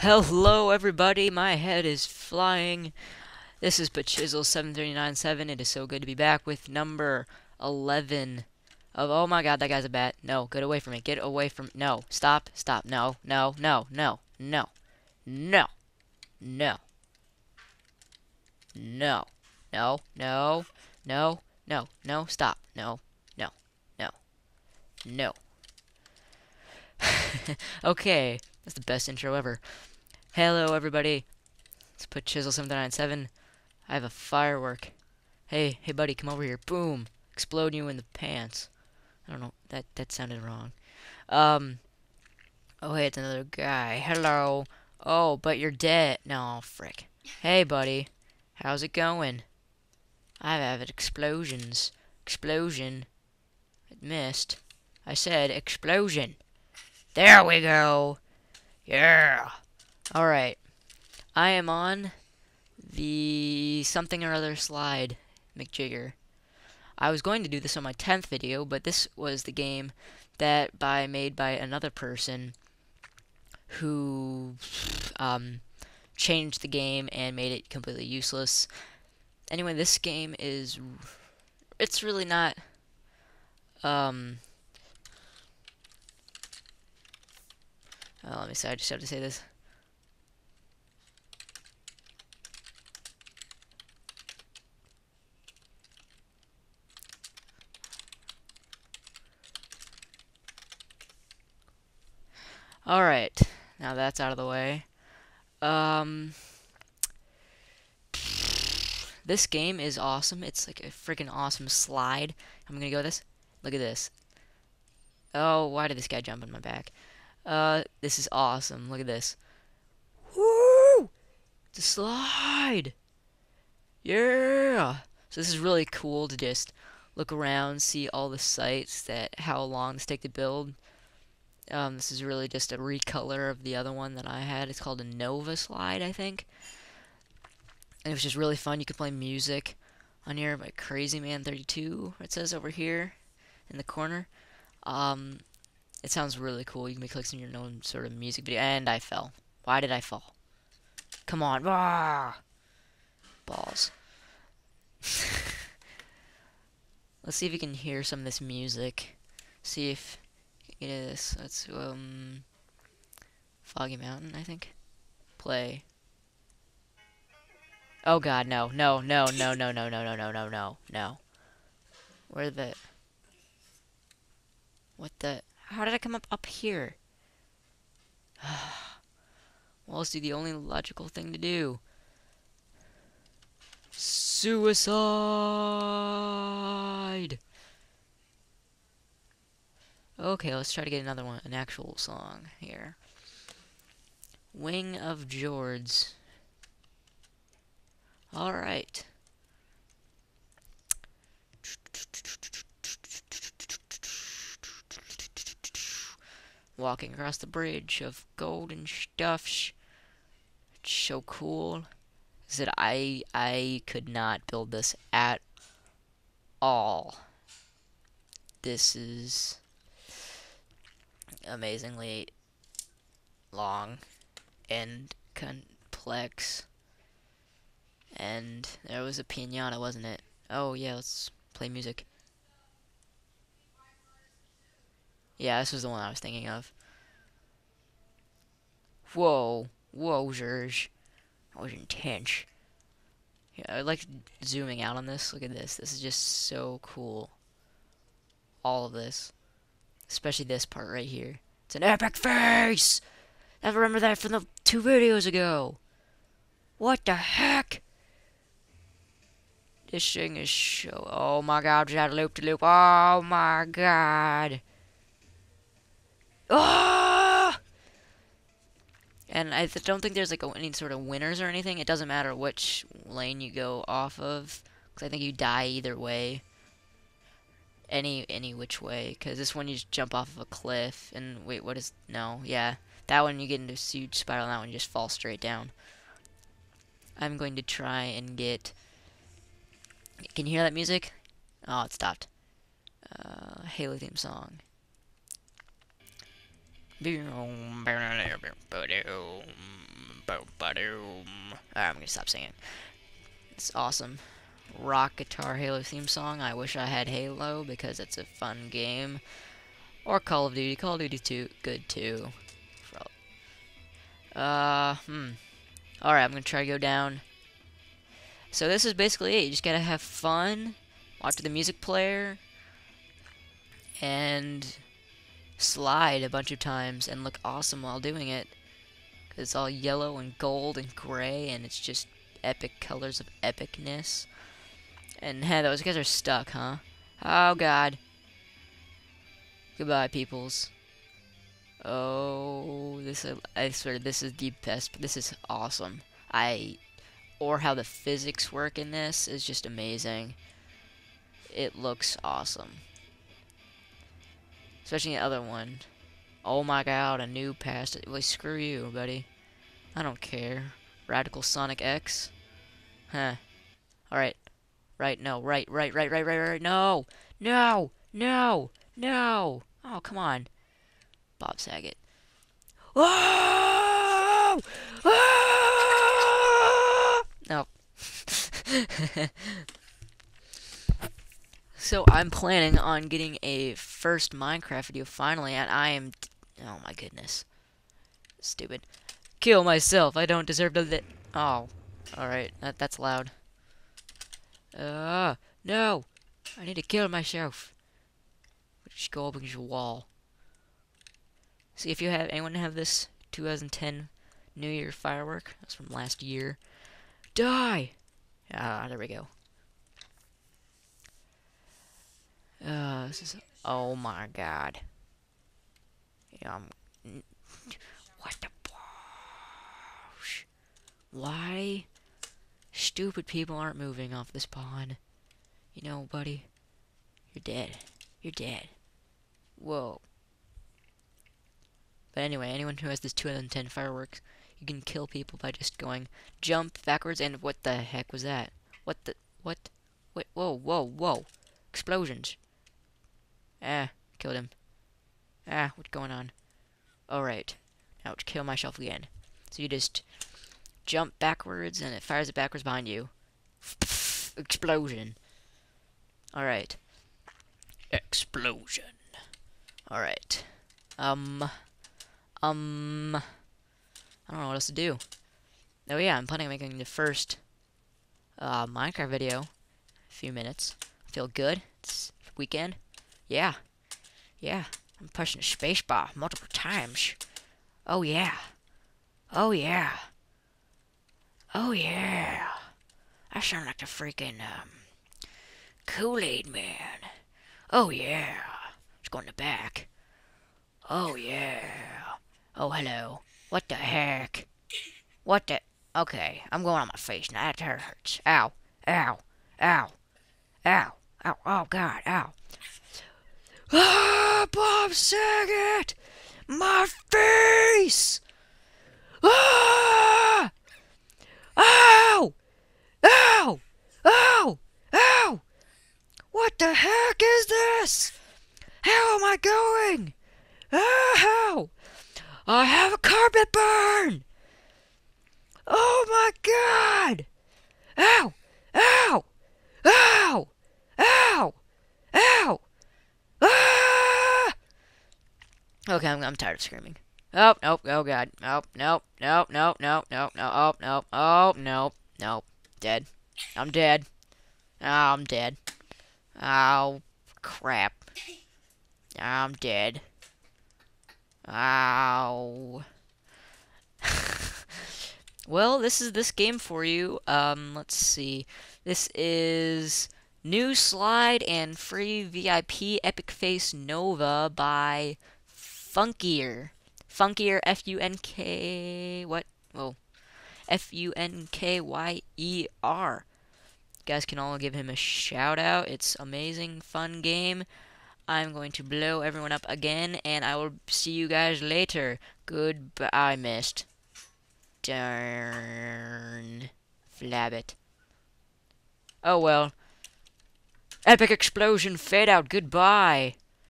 Hello, everybody. My head is flying. This is Patchizzel7397. It is so good to be back with number 11 of. Oh my god, that guy's a bat. No, get away from me. Get away from. No, stop, stop. No, no, no, no, no, no, no, no, no, no, no, no, no, stop. No, no, no, no. okay, that's the best intro ever. Hello, everybody. Let's Patchizzel 797. I have a firework. Hey, hey, buddy, come over here. Boom. Explode you in the pants. I don't know. That that sounded wrong. Um. Oh, hey, it's another guy. Hello. Oh, but you're dead. No, frick. Hey, buddy. How's it going? I've explosions. Explosion. It missed. I said explosion. There we go. Yeah. Alright. I am on the something or other slide, McJigger. I was going to do this on my 10th video, but this was the game that by made by another person who um, changed the game and made it completely useless. Anyway, this game is it's really not um Oh, let me see. I just have to say this. Alright, now that's out of the way. Um, this game is awesome. It's like a freaking awesome slide. I'm gonna go this. Look at this. Oh, why did this guy jump on my back? Uh, this is awesome. Look at this. Woo! It's a slide. Yeah. So this is really cool to just look around, see all the sites that how long this take to build. Um, this is really just a recolor of the other one that I had. It's called a Nova slide, I think. And it was just really fun. You could play music on here by Crazy Man 32. It says over here in the corner. Um, it sounds really cool. You can like some your own sort of music video. And I fell. Why did I fall? Come on. Ah! Balls. Let's see if you can hear some of this music. See if it is. Let's um Foggy Mountain, I think. Play. Oh god, no. No, no, no, no, no, no, no, no, no, no, no. Where the What the how did I come up up here? well, let's do the only logical thing to do. Suicide! Okay, let's try to get another one, an actual song here. Wing of Jords. Alright. Walking across the bridge of golden stuff. So cool. Is that I I could not build this at all. This is amazingly long and complex. And there was a pinata, wasn't it? Oh yeah, let's play music. Yeah, this was the one I was thinking of. Whoa. Whoa, Zerge. That was intense. Yeah, I like zooming out on this. Look at this. This is just so cool. All of this. Especially this part right here. It's an epic face! I remember that from the two videos ago. What the heck? This thing is so... Oh my god, just had a loop-to-loop. -loop. Oh my god. Ah! And I don't think there's like a, any sort of winners or anything. It doesn't matter which lane you go off of, because I think you die either way. Any any which way, because this one you just jump off of a cliff. And wait, what is no? Yeah, that one you get into a huge spiral. And that one you just fall straight down. I'm going to try and get. Can you hear that music? Oh, it stopped. Uh, Halo theme song. I'm gonna stop singing. It's awesome. Rock guitar Halo theme song. I wish I had Halo because it's a fun game. Or Call of Duty. Call of Duty 2, good too. Uh, hmm. Alright, I'm gonna try to go down. So this is basically it. You just gotta have fun, watch the music player, and slide a bunch of times and look awesome while doing it. Cause it's all yellow and gold and gray, and it's just epic colors of epicness. And hey, those guys are stuck, huh? Oh god. Goodbye, peoples. Oh, this is, I swear this is the best. But this is awesome. I or how the physics work in this is just amazing. It looks awesome. Especially the other one. Oh my god, a new past. Well, screw you, buddy. I don't care. Radical Sonic X? Huh. Alright. Right, no, right, right, right, right, right, right, no! No! No! No! Oh, come on. Bob Saget. Oh! Oh! No. so I'm planning on getting a first Minecraft video finally, and I am... Oh my goodness. Stupid. Kill myself. I don't deserve to li- Oh. Alright. That, that's loud. Uh, no! I need to kill myself. Just go up against a wall. See if you have anyone have this 2010 New Year firework. That's from last year. Die! Ah, there we go. Uh, is. Oh my god. Yeah, I'm. What the. Why? Stupid people aren't moving off this spawn. You know, buddy. You're dead. You're dead. Whoa. But anyway, anyone who has this 2010 fireworks, you can kill people by just going jump backwards and what the heck was that? What the what? Wait, whoa, whoa, whoa. Explosions. Ah, killed him. Ah, what's going on? Alright. Now to kill myself again. So you just jump backwards and it fires it backwards behind you. Explosion. Alright. Explosion. Alright. Um um, I don't know what else to do. Oh yeah, I'm planning on making the first uh, Minecraft video. A few minutes. I feel good. It's weekend. Yeah. Yeah. I'm pushing the spacebar multiple times. Oh yeah. Oh yeah. Oh yeah. I sound like the freaking um, Kool-Aid man. Oh yeah. Let's go in the back. Oh yeah. Oh, hello. What the heck? What the... Okay, I'm going on my face now. That hurts. Ow. Ow. Ow. Ow. Ow. Oh, God. Ow. Ah, Bob Saget! My face! Ah! Ow! Ow! Ow! Ow! What the heck is this? How am I going? Ow! I have a carpet burn! Oh my god! Ow! Ow! Ow! Ow! Ow! Ah! Okay, I'm, I'm tired of screaming. Oh, nope, oh god. Nope, nope, nope, nope, nope, nope, nope, oh, nope, oh, nope, nope. Dead. I'm dead. Oh, I'm dead. Oh, crap. I'm dead. Ow. well, this is this game for you. Um, let's see. This is New Slide and Free VIP Epic Face Nova by Funkyer. Funkyer, F-U-N-K... What? Oh. F-U-N-K-Y-E-R. guys can all give him a shout out. It's amazing, fun game. I'm going to blow everyone up again, and I will see you guys later. Goodbye, I missed. Darn. Flabbit. Oh well. Epic explosion, fade out, goodbye.